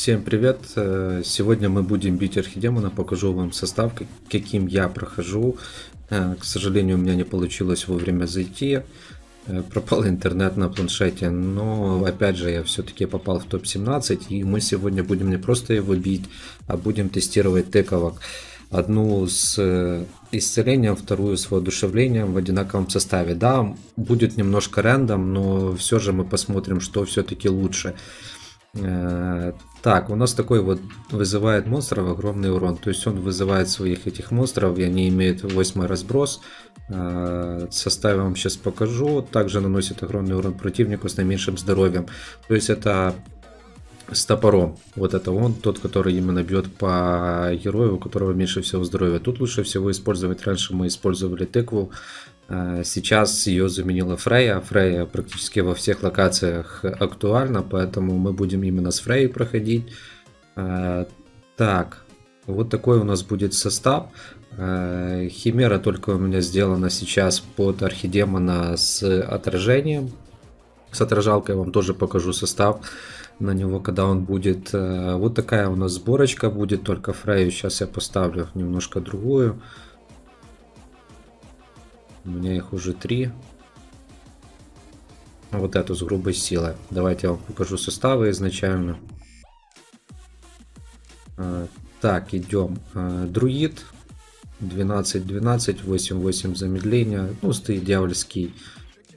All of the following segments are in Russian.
Всем привет! Э, сегодня мы будем бить архидемона, покажу вам состав, каким я прохожу. Э, к сожалению, у меня не получилось вовремя зайти, э, пропал интернет на планшете, но опять же я все-таки попал в топ-17 и мы сегодня будем не просто его бить, а будем тестировать тековок. Одну с исцелением, вторую с воодушевлением в одинаковом составе. Да, будет немножко рандом, но все же мы посмотрим, что все-таки лучше. Э, так, у нас такой вот вызывает монстров огромный урон. То есть он вызывает своих этих монстров, и они имеют 8 разброс. Э, Состав я вам сейчас покажу. Также наносит огромный урон противнику с наименьшим здоровьем. То есть это с топором. Вот это он, тот, который именно бьет по герою, у которого меньше всего здоровья. Тут лучше всего использовать. Раньше мы использовали тыкву. Э, сейчас ее заменила Фрейя. Фрейя практически во всех локациях актуальна, поэтому мы будем именно с Фрейей проходить. Э, так, вот такой у нас будет состав. Э, Химера только у меня сделана сейчас под архидемона с отражением. С отражалкой я вам тоже покажу состав на него, когда он будет. Вот такая у нас сборочка будет, только Фрейю сейчас я поставлю немножко другую. У меня их уже три. Вот эту с грубой силой. Давайте я вам покажу составы изначально. А, так, идем. А, друид. 12-12, 8-8 замедления. Ну, стоит дьявольский.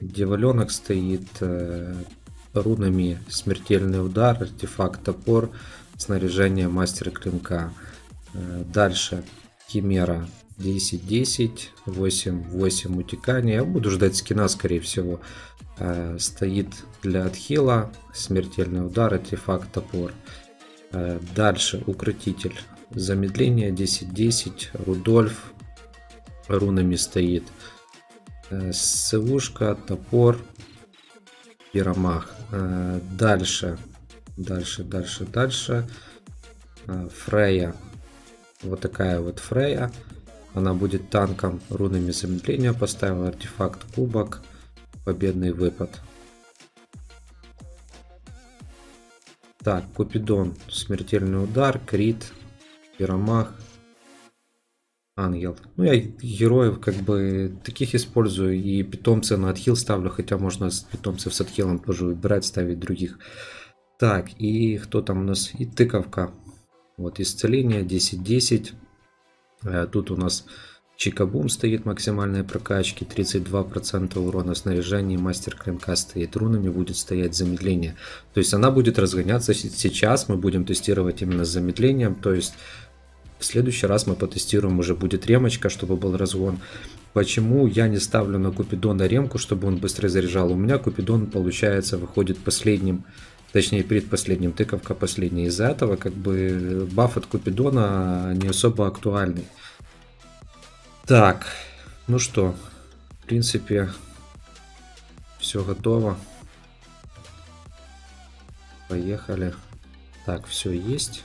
Дьяволенок стоит. Э, рунами смертельный удар, артефакт топор, снаряжение мастера клинка. Э, дальше. Химера 10, 10, 8, 8 утекания. Я буду ждать скина, скорее всего. Э, стоит для отхила. Смертельный удар, артефакт, топор. Э, дальше укротитель. Замедление 10, 10. Рудольф. Рунами стоит. Э, Сывушка, топор. Пиромах. Дальше. Дальше, дальше, дальше. Фрея. Вот такая вот Фрея. Она будет танком рунами замедления. Поставил артефакт кубок. Победный выпад. Так, Купидон. Смертельный удар. Крит. Пиромах. Ангел. Ну, я героев как бы таких использую. И питомцы на отхил ставлю. Хотя можно питомцев с отхилом тоже выбирать, ставить других. Так, и кто там у нас? И тыковка. Вот исцеление 10-10. Э, тут у нас Чикабум стоит максимальной прокачки, 32% урона снаряжения, мастер клинка стоит рунами, будет стоять замедление. То есть она будет разгоняться сейчас, мы будем тестировать именно с замедлением, то есть в следующий раз мы потестируем, уже будет ремочка, чтобы был разгон. Почему я не ставлю на Купидона ремку, чтобы он быстро заряжал? У меня Купидон, получается, выходит последним, точнее предпоследним, тыковка последняя. Из-за этого как бы баф от Купидона не особо актуальный. Так, ну что, в принципе, все готово. Поехали. Так, все есть.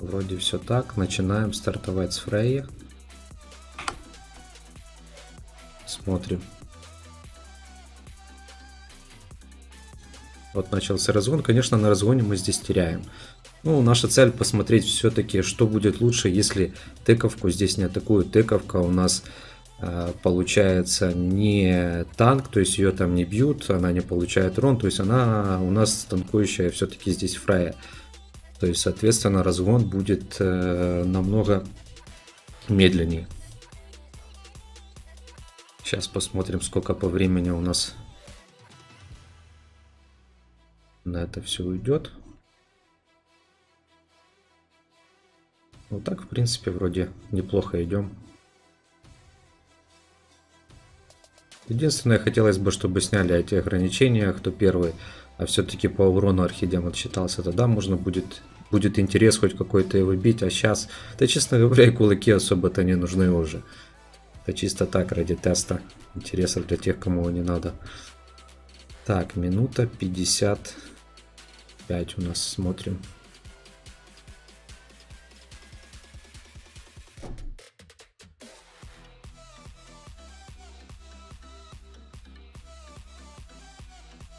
Вроде все так. Начинаем стартовать с Фрейя. Смотрим. Вот начался разгон. Конечно, на разгоне мы здесь теряем. Ну, наша цель посмотреть все-таки, что будет лучше, если тековку здесь не атакуют. Тековка у нас э, получается не танк, то есть ее там не бьют, она не получает урон, то есть она у нас танкующая все-таки здесь фрая. То есть, соответственно, разгон будет э, намного медленнее. Сейчас посмотрим, сколько по времени у нас на это все уйдет. Вот так, в принципе, вроде неплохо идем. Единственное, хотелось бы, чтобы сняли эти ограничения, кто первый, а все-таки по урону Архидем отсчитался. Тогда можно будет, будет интерес хоть какой-то его бить, а сейчас, да честно говоря, и кулаки особо-то не нужны уже. Это чисто так, ради теста интересов для тех, кому не надо. Так, минута 55 у нас смотрим.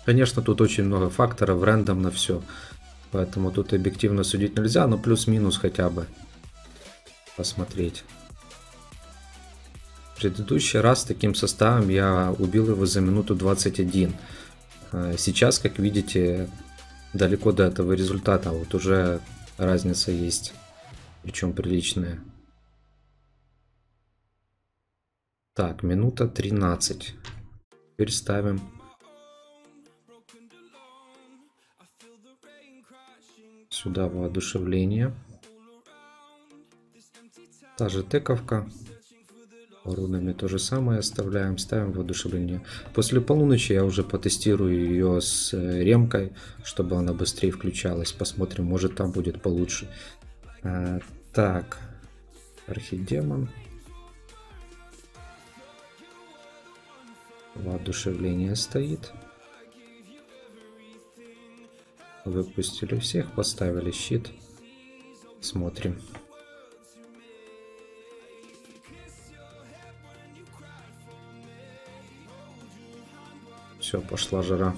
Конечно, тут очень много факторов, рандомно все. Поэтому тут объективно судить нельзя, но плюс-минус хотя бы посмотреть. Предыдущий раз таким составом я убил его за минуту 21. А сейчас, как видите, далеко до этого результата. Вот уже разница есть, причем приличная. Так, минута 13. Теперь ставим сюда воодушевление. Та же тековка. Рунами то же самое оставляем, ставим воодушевление. После полуночи я уже потестирую ее с э, ремкой, чтобы она быстрее включалась. Посмотрим, может там будет получше. А, так, архидемон. Воодушевление стоит. Выпустили всех, поставили щит. Смотрим. Все, пошла жара.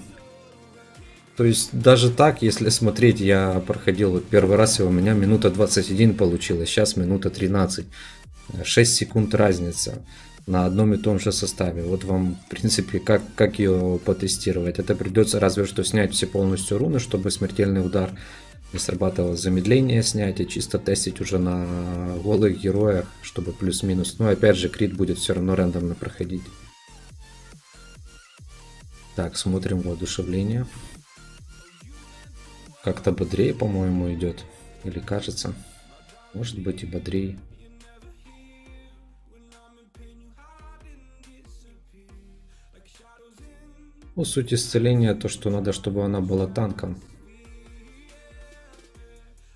То есть даже так, если смотреть, я проходил вот первый раз, и у меня минута 21 получилось, сейчас минута 13. 6 секунд разница на одном и том же составе. Вот вам, в принципе, как, как ее потестировать. Это придется разве что снять все полностью руны, чтобы смертельный удар не срабатывал замедление снять и чисто тестить уже на голых героях, чтобы плюс-минус. Но опять же, крит будет все равно рандомно проходить. Так, смотрим воодушевление. Как-то бодрее, по-моему, идет. Или кажется. Может быть и бодрее. Ну, суть исцеления то, что надо, чтобы она была танком.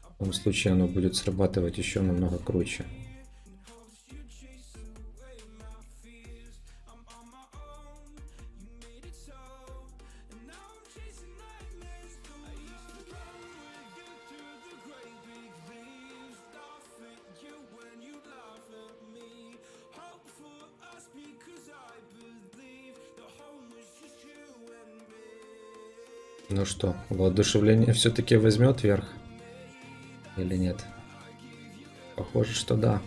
В том случае оно будет срабатывать еще намного круче. Ну что, воодушевление все-таки возьмет верх? Или нет? Похоже, что да.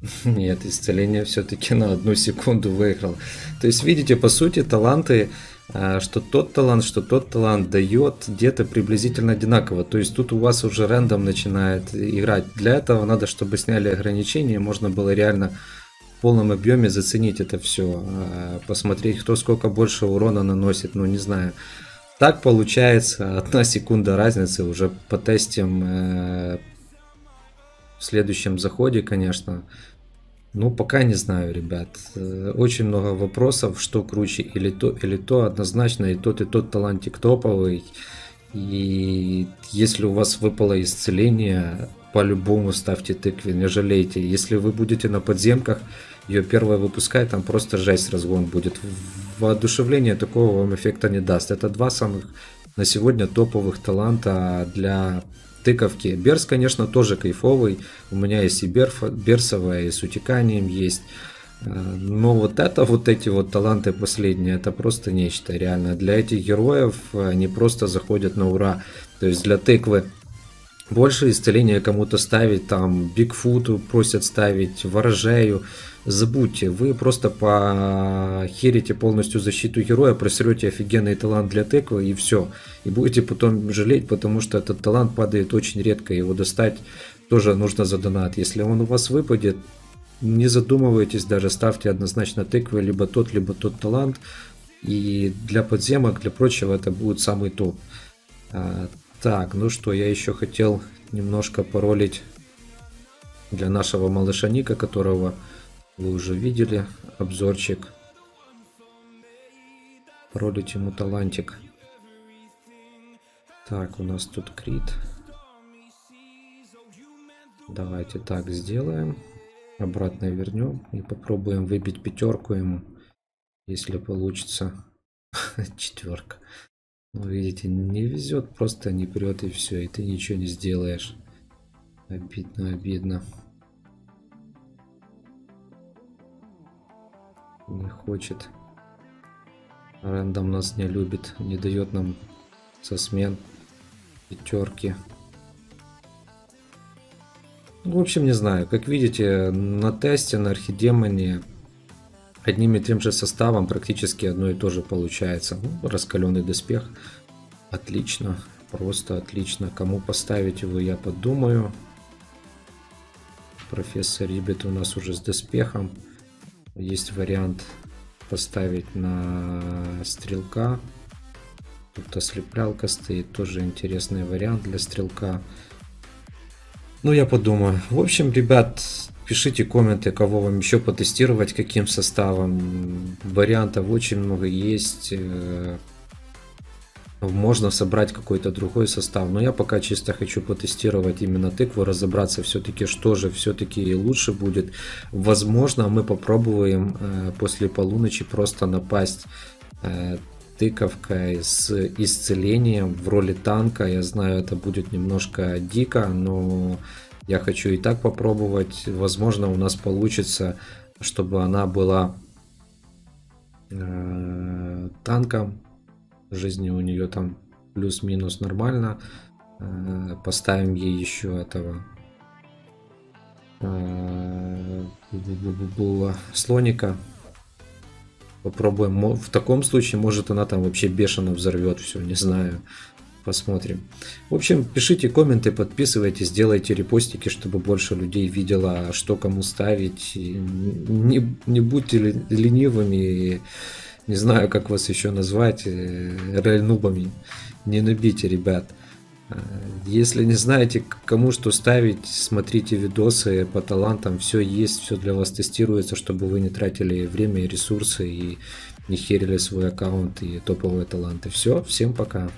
Нет, исцеление все-таки на одну секунду выиграл. То есть, видите, по сути, таланты что тот талант, что тот талант дает где-то приблизительно одинаково. То есть тут у вас уже рандом начинает играть. Для этого надо, чтобы сняли ограничения, можно было реально в полном объеме заценить это все, а, посмотреть, кто сколько больше урона наносит, ну не знаю. Так получается одна секунда разницы, уже потестим э, в следующем заходе, конечно. Ну, пока не знаю, ребят. Э, очень много вопросов, что круче, или то, или то, однозначно, и тот, и тот талантик топовый. И если у вас выпало исцеление, по-любому ставьте тыкве, не жалейте. Если вы будете на подземках, ее первое выпускать, там просто жесть разгон будет. Воодушевление такого вам эффекта не даст. Это два самых на сегодня топовых таланта для тыковки. Берс, конечно, тоже кайфовый. У меня есть и берф, берсовая, и с утеканием есть. Э, но вот это, вот эти вот таланты последние, это просто нечто реально. Для этих героев они просто заходят на ура. То есть для тыквы больше исцеления кому-то ставить, там, Бигфуту просят ставить, Ворожею. Забудьте, вы просто похерите полностью защиту героя, просрете офигенный талант для тыквы и все. И будете потом жалеть, потому что этот талант падает очень редко, его достать тоже нужно за донат. Если он у вас выпадет, не задумывайтесь даже, ставьте однозначно тыквы, либо тот, либо тот талант. И для подземок, для прочего это будет самый топ. Так, ну что, я еще хотел немножко паролить для нашего малыша Ника, которого вы уже видели, обзорчик. Паролить ему талантик. Так, у нас тут крит. Давайте так сделаем. Обратно вернем и попробуем выбить пятерку ему. Если получится. Четверка. Ну, видите, не везет, просто не прет и все, и ты ничего не сделаешь. Обидно, обидно. Не хочет. Рэндом нас не любит, не дает нам со смен пятерки. В общем, не знаю. Как видите, на тесте на Архидемоне одним и тем же составом практически одно и то же получается. Ну, раскаленный доспех. Отлично. Просто отлично. Кому поставить его, я подумаю. Профессор Рибет у нас уже с доспехом. Есть вариант поставить на стрелка. Тут ослеплялка стоит. Тоже интересный вариант для стрелка. Ну, я подумаю. В общем, ребят, пишите комменты, кого вам еще потестировать, каким составом. Вариантов очень много есть. Э, можно собрать какой-то другой состав. Но я пока чисто хочу потестировать именно тыкву, разобраться все-таки, что же все-таки лучше будет. Возможно, мы попробуем э, после полуночи просто напасть э, тыковкой с исцелением в роли танка. Я знаю, это будет немножко дико, но я хочу и так попробовать. Возможно, у нас получится, чтобы она была э, танком. Жизни у нее там плюс-минус нормально. Э, поставим ей еще этого э, слоника Попробуем. В таком случае, может, она там вообще бешено взорвет все, не знаю. Посмотрим. В общем, пишите комменты, подписывайтесь, делайте репостики, чтобы больше людей видела, что кому ставить. Не, не будьте ленивыми, не знаю, как вас еще назвать, э, рельнубами. Не набите, ребят. Э, если не знаете, кому что ставить, смотрите видосы по талантам. Все есть, все для вас тестируется, чтобы вы не тратили время и ресурсы и не херили свой аккаунт и топовые таланты. Все, всем пока.